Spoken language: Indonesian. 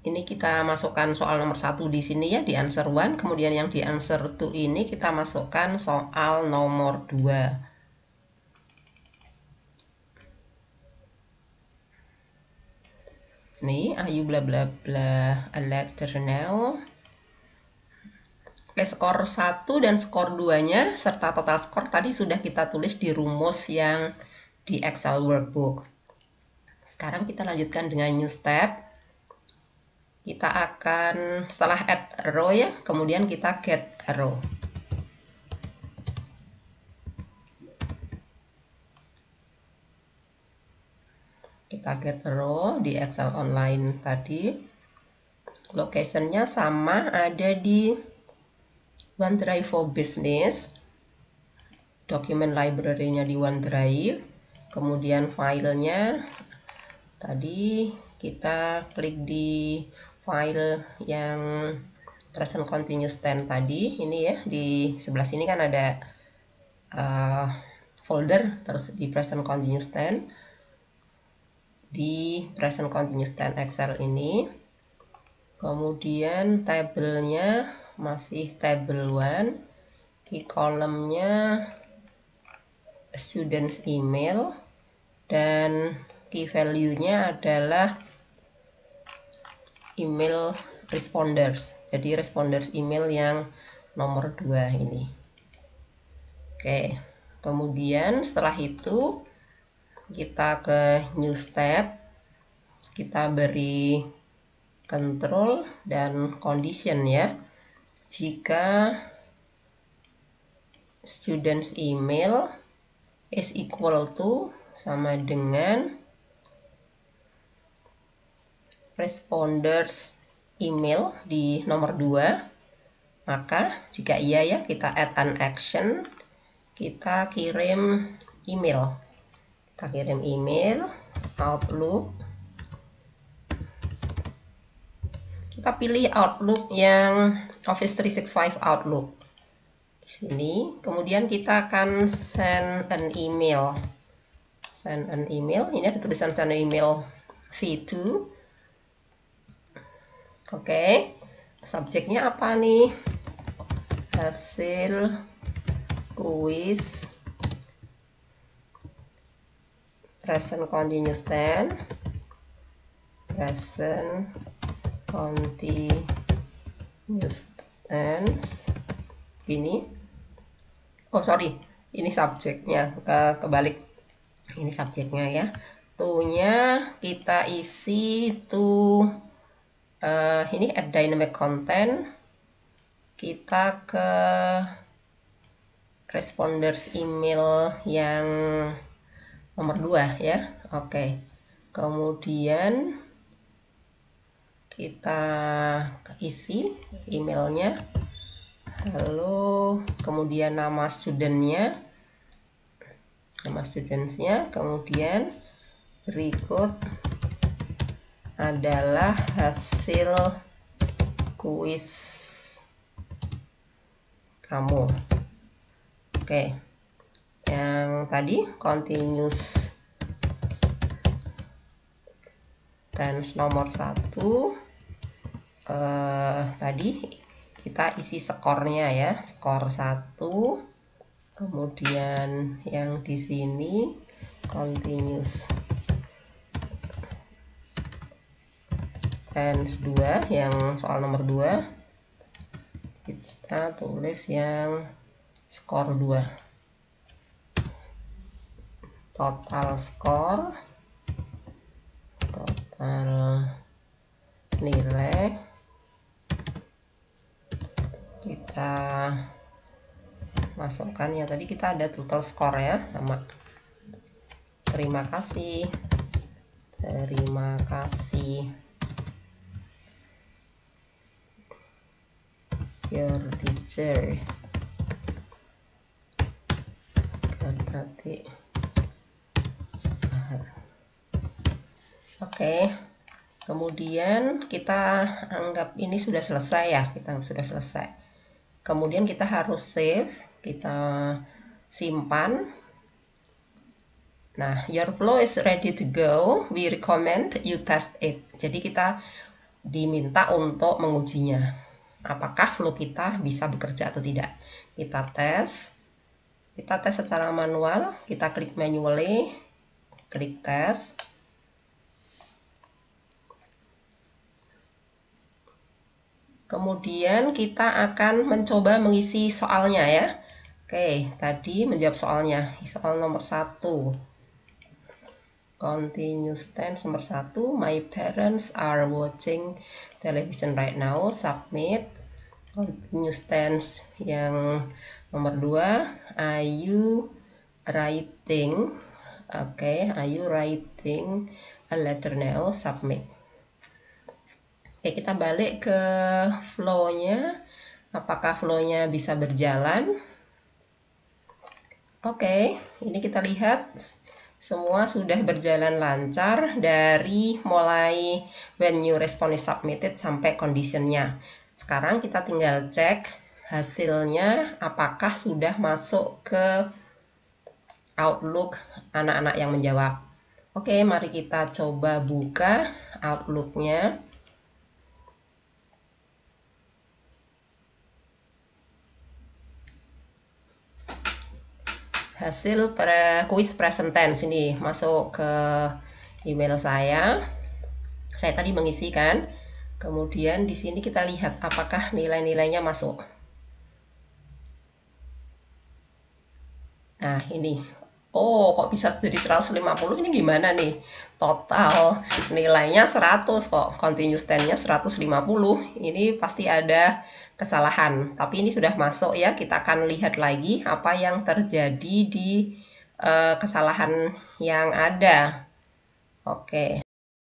ini kita masukkan soal nomor satu di sini ya di answer one kemudian yang di answer two ini kita masukkan soal nomor dua Nih, ayu bla bla bla a letter now. Oke, skor 1 dan skor 2-nya serta total skor tadi sudah kita tulis di rumus yang di Excel workbook. Sekarang kita lanjutkan dengan new step. Kita akan setelah add row ya, kemudian kita get row. kita get row di Excel online tadi. Locationnya sama ada di OneDrive for Business. Dokumen library-nya di OneDrive. Kemudian filenya. Tadi kita klik di file yang present continuous tense tadi ini ya di sebelah sini kan ada uh, folder terus di present continuous tense di present continuous tense Excel ini kemudian tabelnya masih table 1 di kolomnya students email dan key value-nya adalah email responders. Jadi responders email yang nomor 2 ini. Oke kemudian setelah itu kita ke new step kita beri control dan condition ya. Jika students email is equal to sama dengan responders email di nomor 2 maka jika iya ya kita add an action kita kirim email. Kita kirim email Outlook. Kita pilih Outlook yang Office 365 Outlook. Di sini kemudian kita akan send an email. Send an email ini ada tulisan send an email V2 oke okay. subjeknya apa nih? Hasil kuis present continuous tense present continuous tense. Gini. Oh sorry ini subjeknya ke kebalik. Ini subjeknya ya. Tuhnya kita isi tuh uh, ini add dynamic content. Kita ke responders email yang nomor 2 ya. Oke. Kemudian kita isi emailnya. Halo. Kemudian nama studentnya. Nama studentsnya kemudian berikut adalah hasil kuis kamu. Oke yang tadi continuous tense nomor satu eh, tadi kita isi skornya ya skor satu kemudian yang di sini continuous tense 2 yang soal nomor 2 kita tulis yang skor 2 total skor total nilai kita masukkan. Ya tadi kita ada total skor ya sama. Terima kasih. Terima kasih your teacher kata Oke. Kemudian kita anggap ini sudah selesai ya, kita sudah selesai. Kemudian kita harus save, kita simpan. Nah, your flow is ready to go. We recommend you test it. Jadi kita diminta untuk mengujinya. Apakah flow kita bisa bekerja atau tidak. Kita tes. Kita tes secara manual. Kita klik manually. Klik tes. Kemudian kita akan mencoba mengisi soalnya ya. Oke, tadi menjawab soalnya. Soal nomor satu. Continuous tense nomor satu. My parents are watching television right now. Submit. Continuous tense yang nomor dua. Are you writing? Oke, okay. are you writing a letter now? Submit. Oke, kita balik ke flow-nya. Apakah flow-nya bisa berjalan? Oke, ini kita lihat semua sudah berjalan lancar dari mulai when you respond is submitted sampai conditionnya. Sekarang kita tinggal cek hasilnya apakah sudah masuk ke Outlook anak-anak yang menjawab. Oke, mari kita coba buka Outlook-nya. Hasil pre kuis present tense ini masuk ke email saya. Saya tadi mengisikan. Kemudian di sini kita lihat apakah nilai-nilainya masuk. Nah, ini. Oh, kok bisa jadi 150? Ini gimana nih? Total nilainya 100 kok. Continuous tense-nya 150. Ini pasti ada kesalahan. Tapi ini sudah masuk ya, kita akan lihat lagi apa yang terjadi di uh, kesalahan yang ada. Oke.